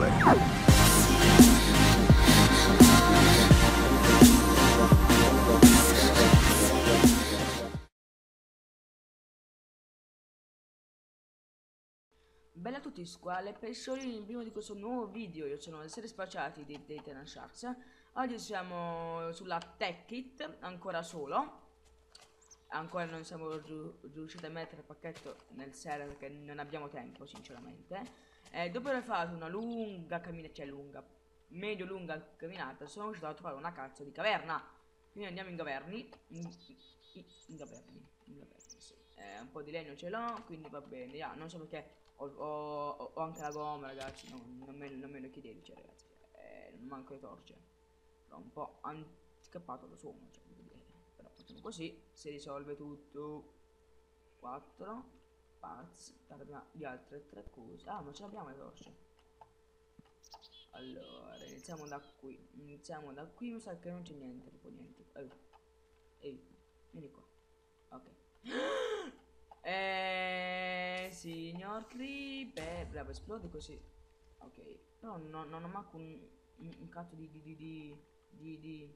gameplay. Bella a tutti squale, pesciolini in primo di questo nuovo video, io sono il Serie Spacciati di Daytona Sharks. Oggi siamo sulla Tech Kit, ancora solo. Ancora non siamo riu- riusciti a mettere il pacchetto nel server perché non abbiamo tempo sinceramente e Dopo aver fatto una lunga camminata, cioè lunga, medio lunga camminata, sono riuscito a trovare una cazzo di caverna Quindi andiamo in caverni, in, in, in caverni, in caverni sì. Eh, un po' di legno ce l'ho, quindi va bene, ya, non so perché ho, ho- ho anche la gomma, ragazzi. No, non, me, non me lo chiedete, cioè, ragazzi. Eh, non manco le torce. Però un po' handicappato lo sono, cioè. Però facciamo così, si risolve tutto. 4 parts, prima di altre tre cose. Ah, ma ce l'abbiamo le torce. Allora, iniziamo da qui. Iniziamo da qui, mi sa che non c'è niente, proprio niente. Ehi, ehi, vieni qua. Ok. Eh, signor Creeper, bravo, esplode così. Ok, però no- non ho manco un, un, un cazzo di di di di di di-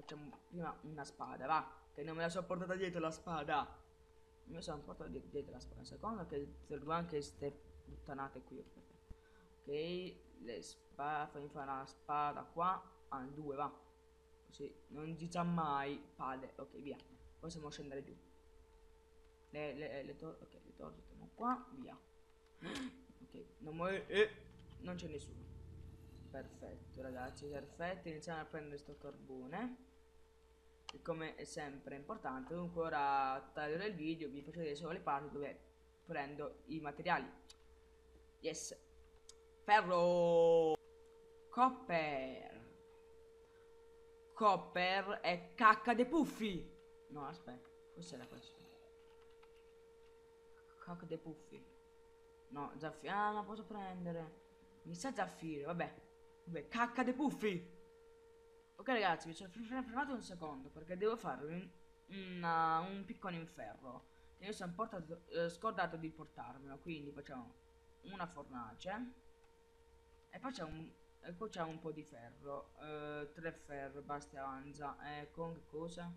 Facciamo prima una spada, va, che non me la sono portata dietro la spada. La sono portata dietro, la spada. Secondo che servono anche queste puttanate qui. Ok, le spade, fammi fare una spada qua. Ah, due, va. Così non si sa mai. Pade, ok, via. Possiamo scendere giù. Le, le, le tor- ok, le torce sono qua, via. Ok, non muore. Eh, non c'è nessuno. Perfetto, ragazzi, perfetto. Iniziamo a prendere sto carbone. E come è sempre importante, comunque ora taglierò il video, vi faccio vedere solo le parti dove prendo i materiali. Yes. Ferro. Copper. Copper è cacca dei puffi. No, aspetta, cos'era questo? Cacca dei puffi. No, zaffiro. Ah, posso prendere. Mi sa zaffiro, vabbè. Vabbè, cacca dei puffi. Ok ragazzi, mi sono fermato un secondo perché devo fare un, una- un piccone in ferro. Che io sono portato, eh, scordato di portarmelo. Quindi facciamo una fornace. E facciamo un, e cuociamo un po' di ferro. Eh, tre ferro, basta e avanza. E con che cosa?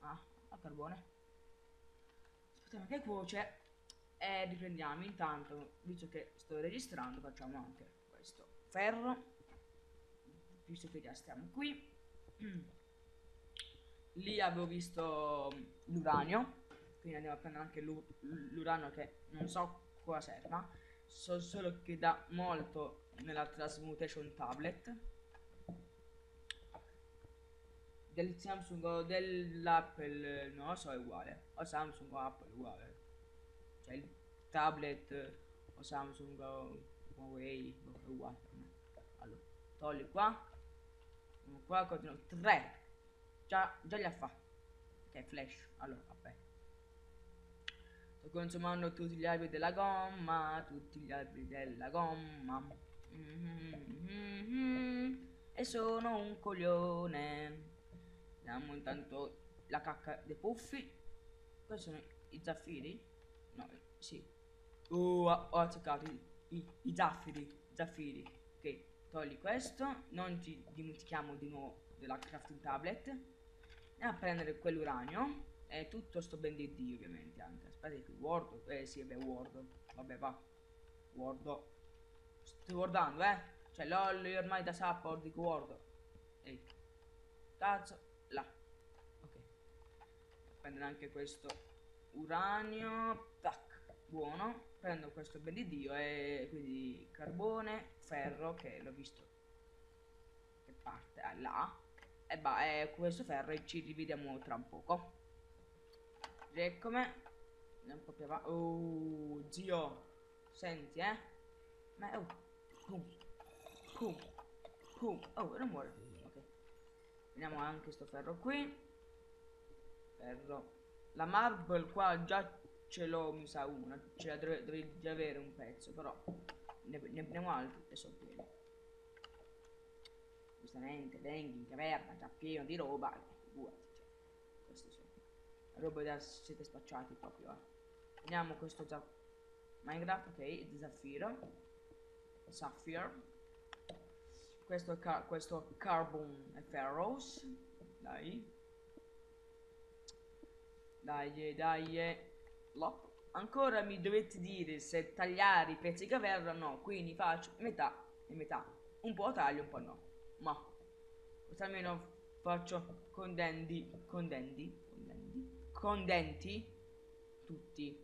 Ah, a carbone. Aspettiamo che cuoce. E riprendiamo. Intanto, visto che sto registrando, facciamo anche questo. Ferro. Visto che già stiamo qui. Lì avevo visto l'uranio. Quindi andiamo a prendere anche l'u- l'uranio che non so cosa serva. So solo che dà molto nella transmutation tablet. Del Samsung o dell'Apple non lo so è uguale. O Samsung o Apple è uguale. Cioè il tablet o Samsung o Huawei è uguale. Allora, togli qua. Qua continuo. 3. Già, già li ha fa. Ok, flash. Allora, vabbè. Sto consumando tutti gli alberi della gomma. Tutti gli alberi della gomma. Mhm. E sono un coglione. Vediamo intanto la cacca dei puffi. Questi sono i zaffiri? No, sì. Oh, ho azzeccato i, i, i zaffiri. Zaffiri. Togli questo. Non ci dimentichiamo di nuovo della crafting tablet. Andiamo a prendere quell'uranio. E tutto sto ben di Dio, ovviamente, anche. Aspetta qui, Word. Eh sì, vabbè, Word. Vabbè, va. Word. Sto guardando, eh. Cioè, LOL, io ormai da support dico Word. Ehi. Cazzo. Là. Ok. Prendere anche questo uranio. Tac. Buono. Prendo questo ben di Dio e quindi carbone, ferro, che l'ho visto che parte ah, là. E bah, e questo ferro ci rivediamo tra un poco. Eccomi. Un po' più avanti. Oh, zio. Senti, eh. Ma oh. Pum. Pum. Pum. Oh, non muore. Ok. Vediamo anche sto ferro qui. Ferro. La marble qua già ce l'ho, mi sa una. Ce la dovrei, dovrei già avere un pezzo, però ne, prendiamo altri e sono pieni. Giustamente, venghi in caverna, già pieno di roba. Figurati, cioè. Queste sono robe da siete spacciati proprio, eh. Vediamo questo già Minecraft, ok, zaffiro. Sapphire. Questo car questo carbon e ferros. Dai. Dai, dai. Lo. Ancora mi dovete dire se tagliare i pezzi di caverna o no. Quindi faccio metà e metà. Un po' taglio, un po' no. Ma. Così almeno faccio con denti. Con denti. Con denti. Tutti.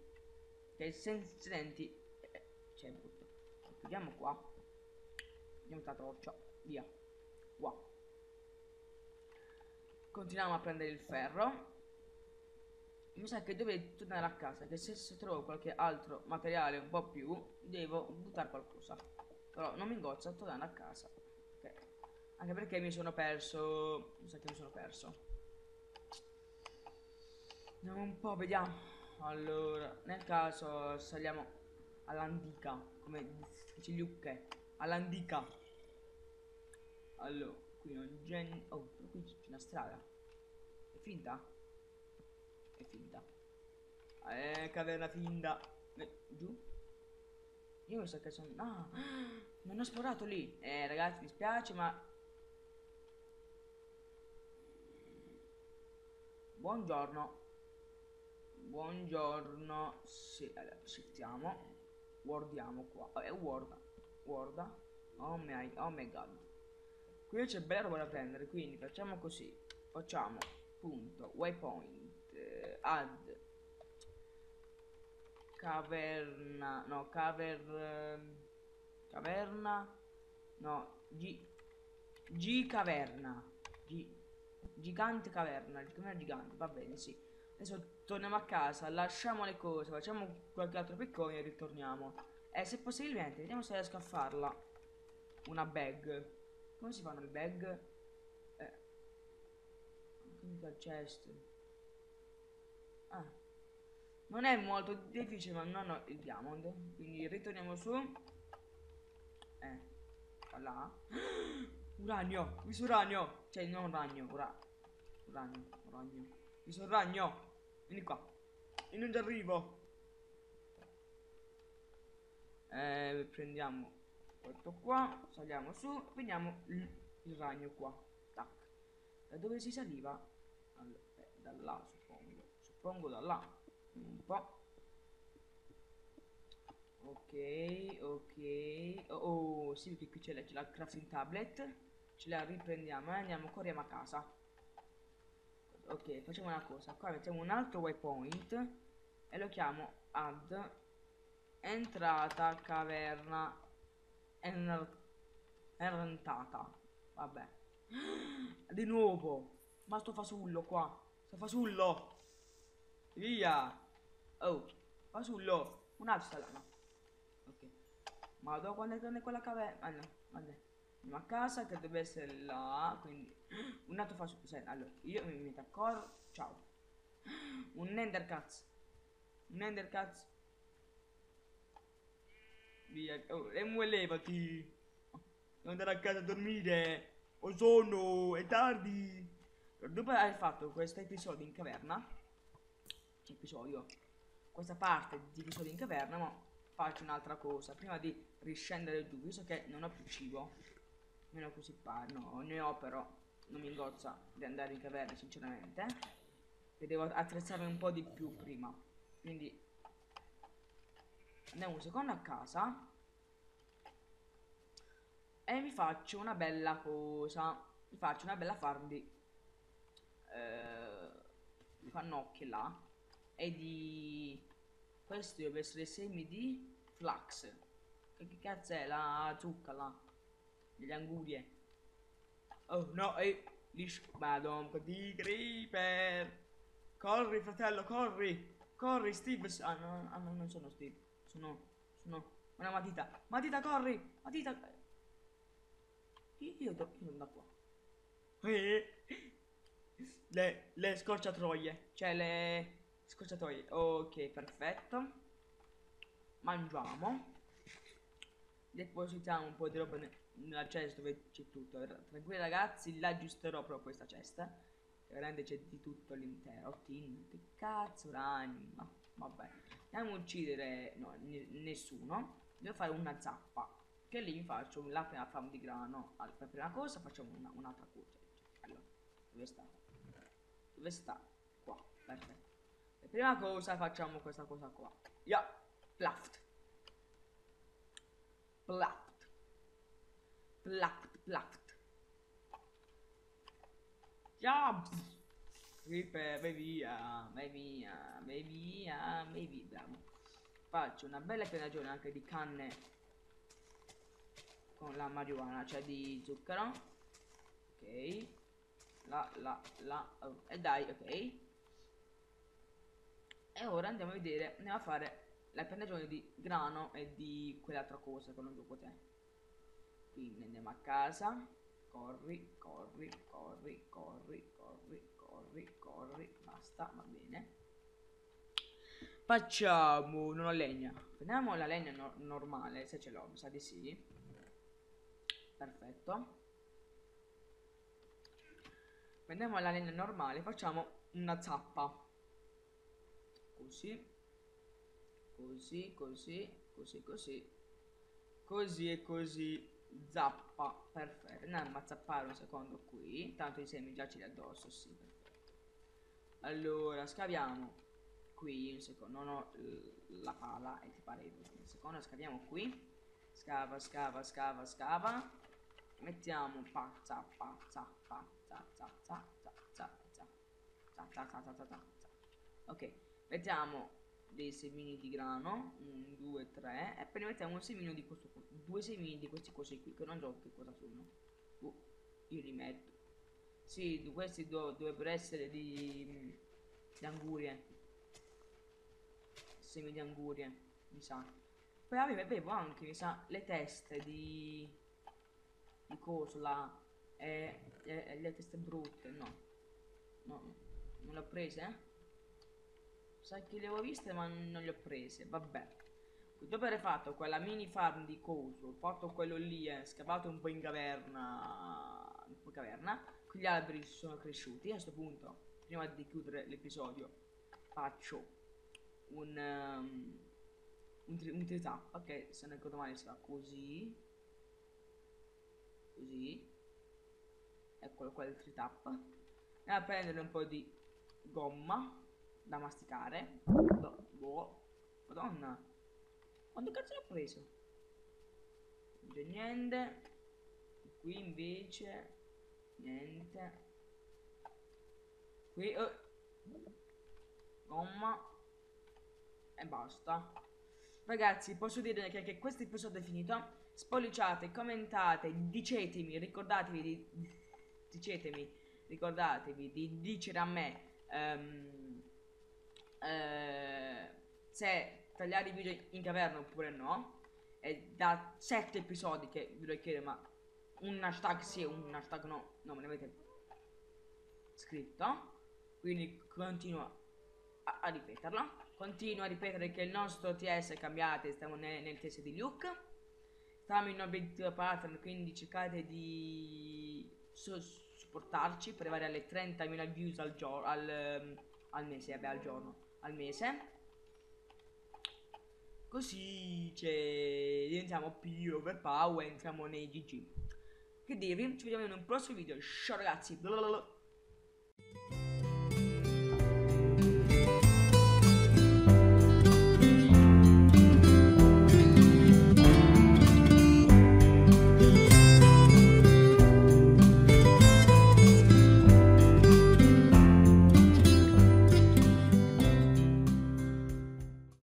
Che senza denti. Eh, c'è brutto. Chiudiamo qua. Andiamo la torcia. Via. Qua. Continuiamo a prendere il ferro. Mi sa che dovrei tornare a casa, che se, se trovo qualche altro materiale un po' più, devo buttare qualcosa. Però non mi ingozza tornare a casa. Okay. Anche perché mi sono perso... Mi sa che mi sono perso. Andiamo un po', vediamo. Allora, nel caso saliamo all'antica, come dice Luke, all'antica. Allora, qui non c'è... Oh, qui c'è una strada. È finta? È finta. Eh, caverna finta. Eh, giù? Io mi sa che sono... Ah, non ho esplorato lì. Eh, ragazzi, mi spiace, ma... Buongiorno. Buongiorno. Sì, allora, shiftiamo. Guardiamo qua. Vabbè, guarda. Guarda. Oh my, oh my god. Qui c'è bella roba da prendere, quindi facciamo così. Facciamo, punto, waypoint, eh, add, caverna, no, caver, caverna, no, G, G caverna, G, gigante caverna, caverna gigante, va bene, sì. Adesso torniamo a casa, lasciamo le cose, facciamo qualche altro piccone e ritorniamo. E se possibilmente, vediamo se riesco a farla. Una bag. Come si fanno le bag? Eh. Chest. Ah. Non è molto difficile, ma non ho il diamond. Quindi ritorniamo su. Eh. Là. Uranio. Mi su ragno. Cioè, non ragno. Ura. Ragno. Ragno. Mi su ragno. Vieni qua. E non ci arrivo. Eh, prendiamo questo qua, saliamo su, prendiamo il, ragno qua. Tac. Da dove si saliva? Allora, eh, da Suppongo da là. Un po'. Ok, ok. Oh, oh sì, perché qui c'è la, la crafting tablet. Ce la riprendiamo e andiamo, corriamo a casa. Ok, facciamo una cosa. Qua mettiamo un altro waypoint e lo chiamo add entrata caverna errantata. Vabbè. Di nuovo. Ma sto fasullo qua. Sto fasullo. Via. Oh. Fasullo. Un altro salano. Ok. Ma do quando è quella caverna. Ah no. Vabbè. Andiamo a casa che deve essere là. Quindi. Un altro fasullo. Allora, io mi metto a cor. Ciao. Un endercats. Un endercats Via. Oh, Emu, levati. Devo andare a casa a dormire. Ho sonno, è tardi. Dopo aver fatto questo episodio in caverna, episodio, questa parte di episodio in caverna, ma faccio un'altra cosa. Prima di riscendere giù, visto che non ho più cibo, meno così pare, no, ne ho però, non mi ingozza di andare in caverna sinceramente. E devo attrezzarmi un po' di più prima. Quindi andiamo un secondo a casa e mi faccio una bella cosa mi faccio una bella farm di eh, pannocchie là e di questi deve essere semi di flax che, che cazzo è la zucca là delle angurie oh no e gli madonna di creeper corri fratello corri corri Steve ah no, ah, no non sono Steve sono, sono una matita. Matita, corri! Matita! Io, io, io da qua. Eh. Le, le scorciatoie. Cioè le scorciatoie. Ok, perfetto. Mangiamo. Depositiamo un po' di roba nella cesta dove c'è tutto. Tranquilli ragazzi, la aggiusterò proprio questa cesta. Veramente c'è di tutto all'intero. Tin, che cazzo ragni. Ma vabbè. andiamo a uccidere no, nessuno devo fare una zappa che lì mi faccio la prima farm di grano allora, per prima cosa facciamo un'altra una cosa allora dove sta dove sta qua perfetto per prima cosa facciamo questa cosa qua yeah. plaft plaft plaft plaft yeah. Creeper, vai via, vai via, vai via, vai via. Faccio una bella pianagione anche di canne con la marijuana, cioè di zucchero. Ok. La, la, la. Oh, e dai, ok. E ora andiamo a vedere, andiamo a fare la pianagione di grano e di quell'altra cosa che non gioco te. Quindi andiamo a casa. Corri, corri, corri, corri, corri, corri, corri, basta, va bene. Facciamo, non ho legna. Prendiamo la legna no normale, se ce l'ho, mi sa di sì. Perfetto. Prendiamo la legna normale, facciamo una zappa. Così. Così, così, così, così. Così e così. Zappa, perfetto. Andiamo a zappare un secondo qui. Tanto i semi già ce li addosso, sì, perfetto. Allora, scaviamo qui un secondo, non ho la pala e ti pare un secondo, scaviamo qui. Scava, scava, scava, scava. Mettiamo pazza, pazza, pazza, pazza, pazza, pazza, Ok, mettiamo dei semini di grano, 1, 2, 3, e poi ne mettiamo un semino di questo, due semini di questi così qui, che non so che cosa sono. Uh, io li metto. Sì, questi do dovrebbero essere di, di angurie. Semi di angurie, mi sa. Poi avevo anche, mi sa, le teste di... Di coso là. E, e, le teste brutte, no. No, non le ho prese, eh? Sai che le avevo viste ma non le ho prese, vabbè. Dopo aver fatto quella mini farm di coso, fatto quello lì, eh, scavato un po' in caverna, un po' in caverna, gli alberi sono cresciuti. A questo punto, prima di chiudere l'episodio, faccio un, um, un, tri un tritappa che se non ricordo male fa così. Così. Eccolo qua il tritap. E a prendere un po' di gomma da masticare. Boh. Madonna. Quanto cazzo l'ho preso? Non c'è niente. Qui invece niente qui oh. gomma e basta ragazzi posso dire che, che questo episodio è finito spolliciate commentate dicetemi ricordatevi di dicetemi ricordatevi di dicere a me um, uh, se tagliare i video in caverna oppure no è da 7 episodi che vi lo chiedo ma un hashtag sì un hashtag no no me ne avete scritto. Quindi continuo a, a ripeterlo. Continuo a ripetere che il nostro TS è cambiato stiamo nel, nel TS di Luke. Stiamo in obiettivo partner quindi cercate di so supportarci per arrivare alle 30.000 views al al, al mese vabbè al giorno al mese. Così cioè, diventiamo più overpower entriamo nei GG che dirvi, ci vediamo in un prossimo video, ciao ragazzi.